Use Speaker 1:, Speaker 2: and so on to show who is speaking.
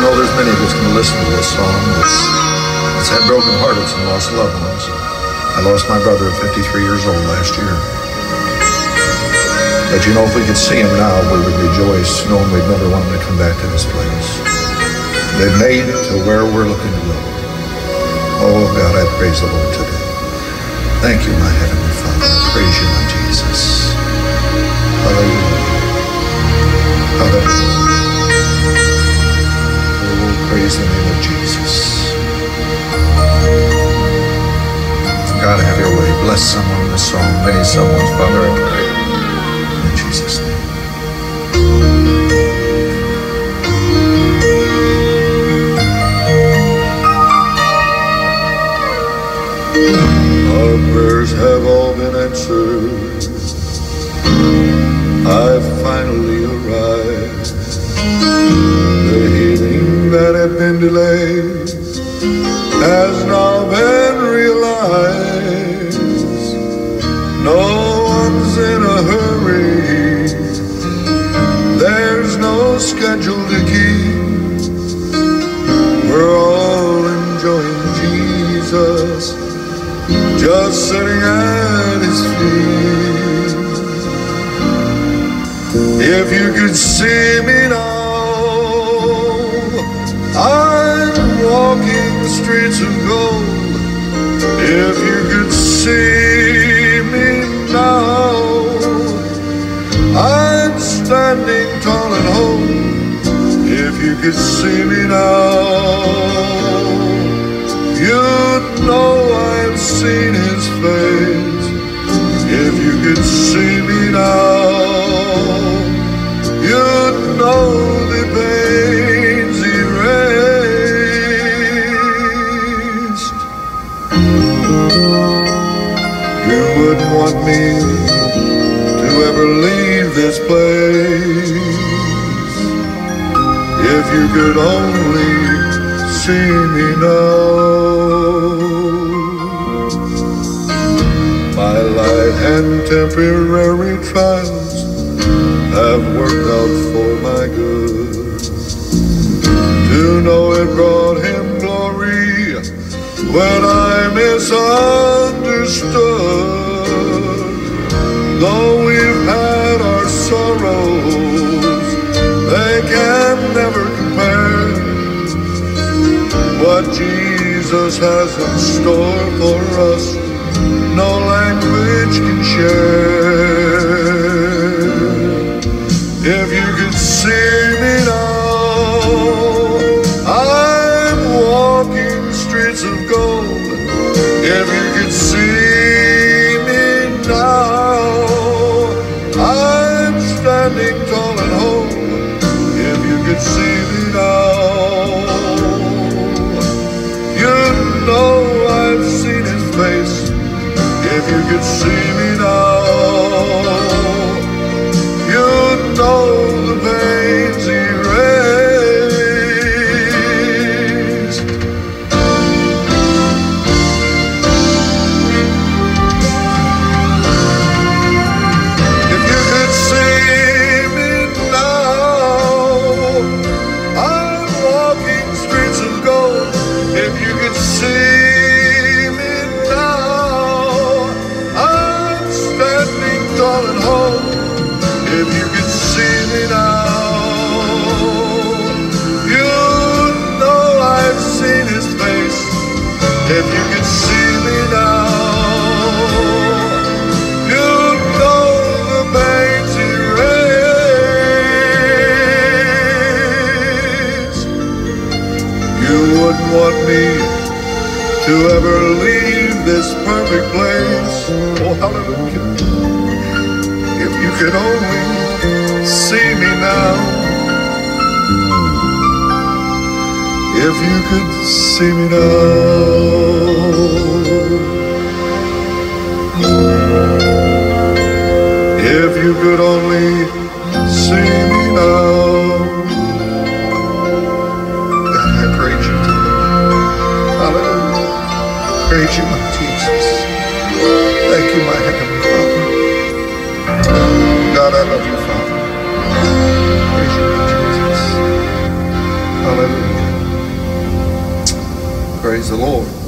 Speaker 1: you know there's many of us going to listen to this song that's had broken hearts and lost loved ones. I lost my brother at 53 years old last year. But you know, if we could see him now, we would rejoice knowing we'd never want him to come back to this place. They've made it to where we're looking to go. Oh, God, I praise the Lord today. Thank you, my Heavenly Father. I praise you, my Jesus. Bless someone in this song. Many someone's Father, pray. In Jesus' name. Our prayers have all been answered. I've finally arrived. The healing that had been delayed has now been realized. There's no schedule to keep. We're all enjoying Jesus, just sitting at his feet. If you could see me now, I'm walking the streets of gold. If you could see me now, I'm standing tall. If you could see me now, you'd know I've seen his face. If you could see me now, could only see me now. My light and temporary trials have worked out for my good. To know it brought him glory when I misunderstood. What Jesus has in store for us, no language can share. If you could see me now, I'm walking streets of gold. If you could see me now, I'm standing see me now, I'm standing tall and whole. If you could see me now, you know I've seen his face. If you could see me now, you know the erased. You wouldn't want me to ever leave this perfect place. Oh, hallelujah. If you could only see me now. If you could see me now. If you could only praise you, my Jesus. Thank you, my Heavenly Father. God, I love you, Father. Praise you, my Jesus. Hallelujah. Praise the Lord.